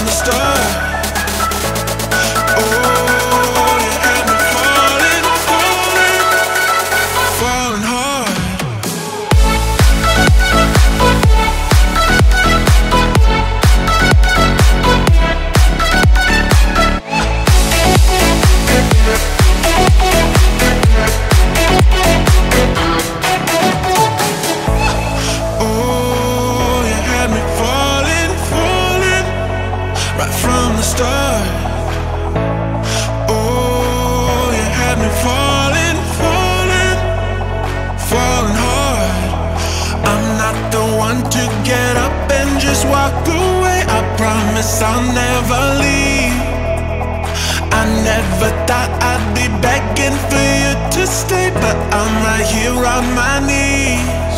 from the start. One to get up and just walk away. I promise I'll never leave. I never thought I'd be begging for you to stay, but I'm right here on my knees.